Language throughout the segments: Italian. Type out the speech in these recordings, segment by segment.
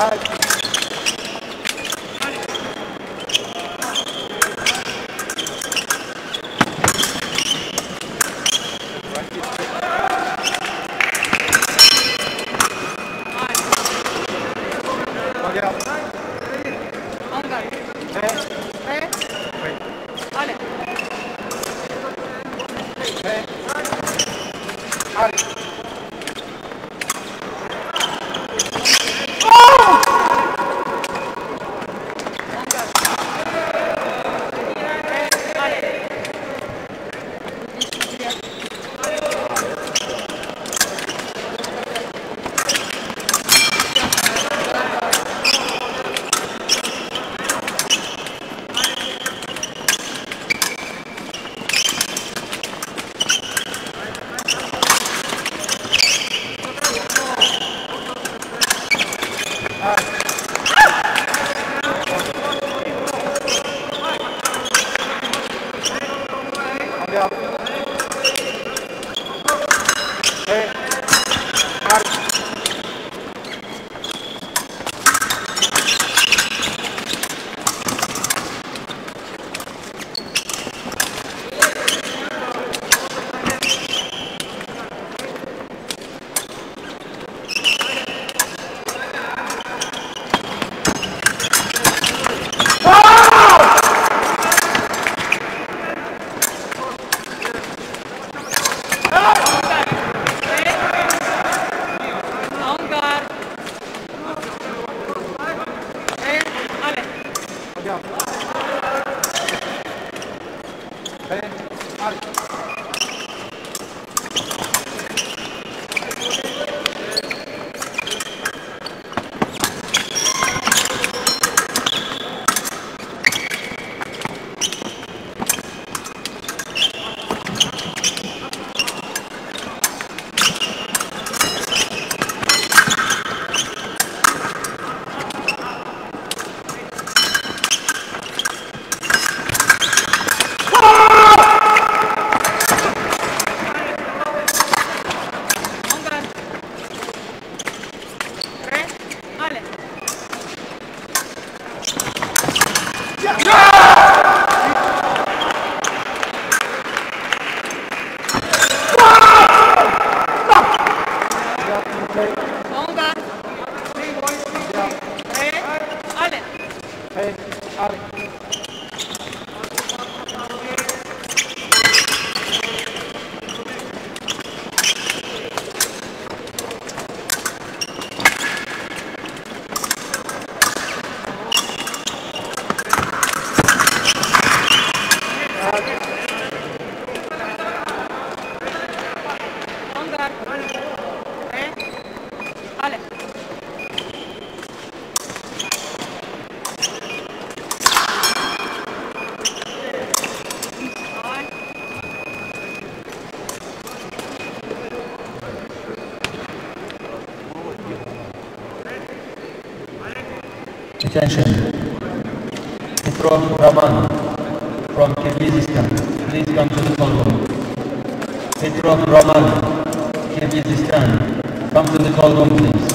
hug. Attention. Petro Raman from Kyrgyzstan. Please come to the call room. Petro Raman, Kyrgyzstan. Come to the room, please.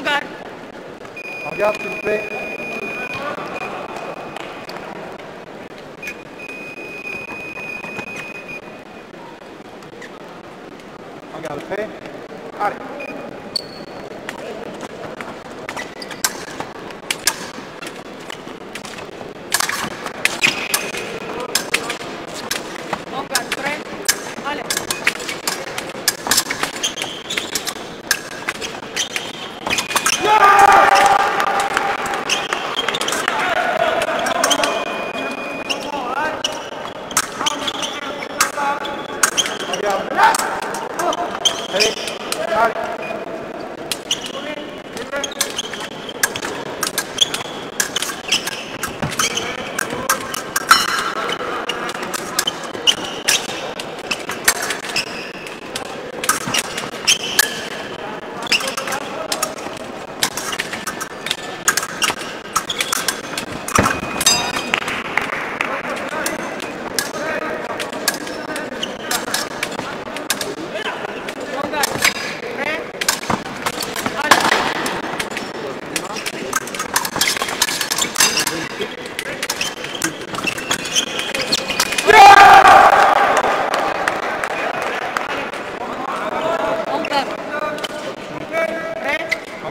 Congar. Ragazzi, Galfe. Are. Ongar 3.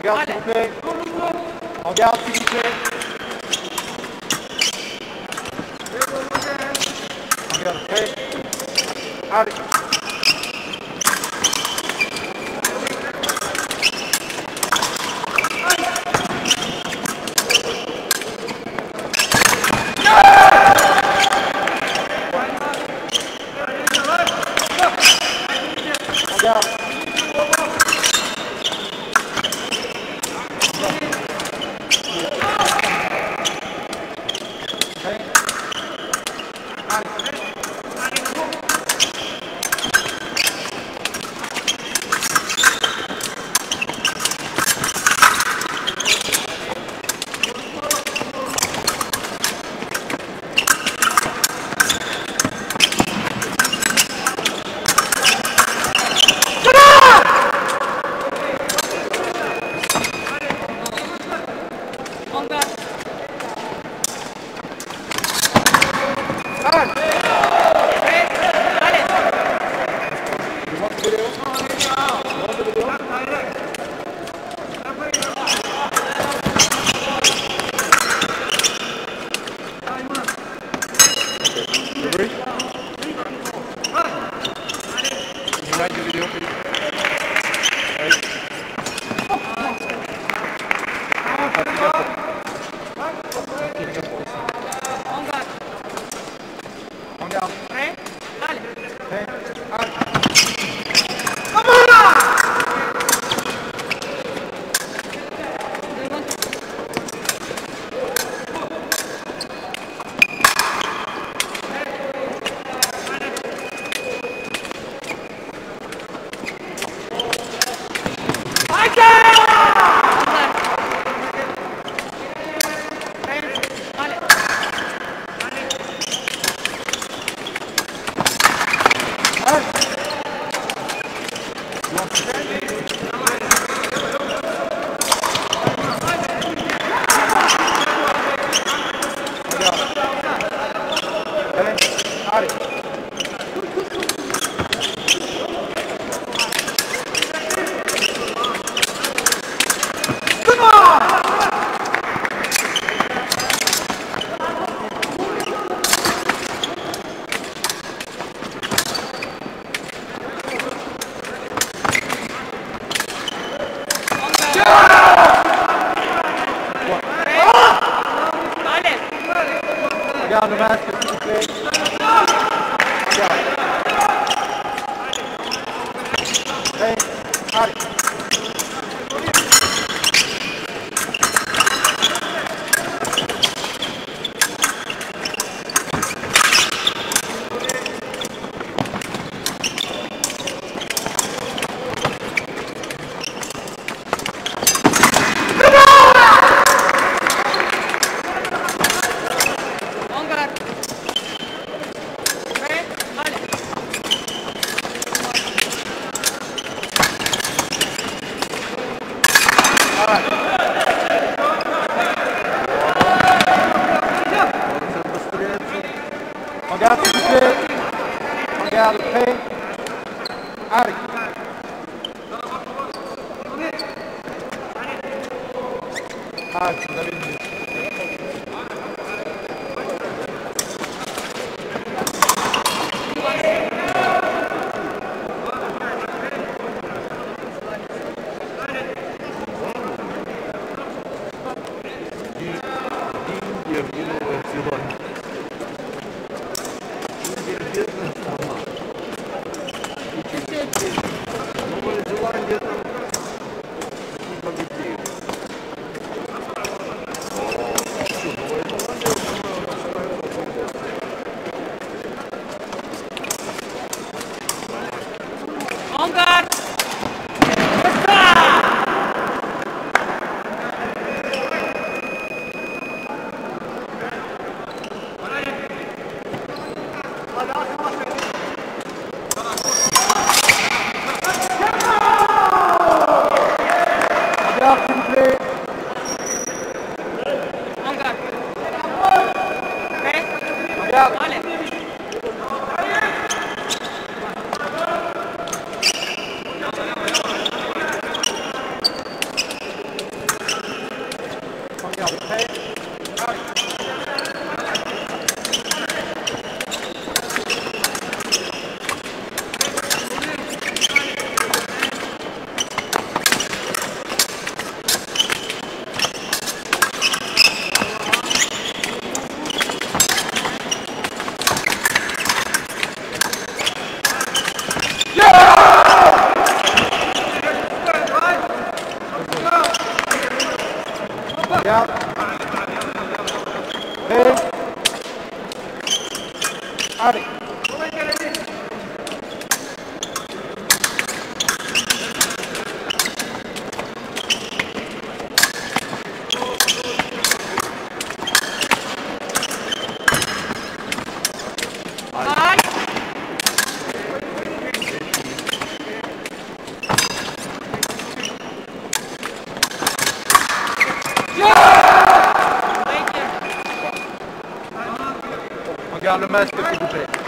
Regarde s'il vous plaît. Regarde s'il vous plaît. Regarde. Allez. God bless. Aye. regarde le masque, s'il vous plaît.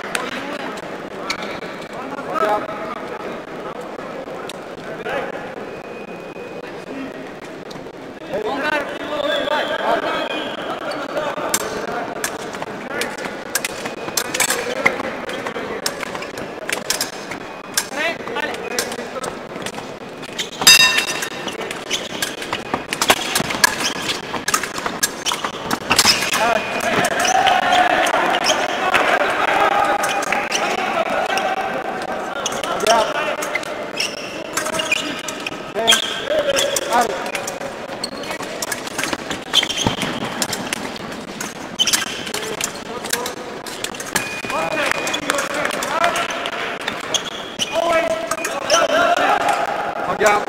加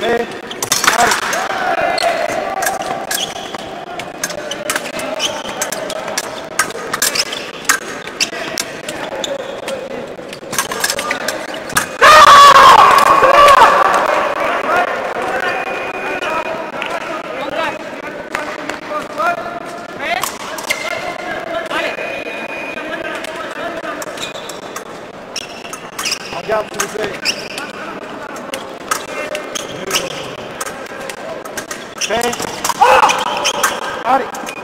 加一 To. Okay. Ah! Got it.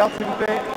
Obrigado, Chelsea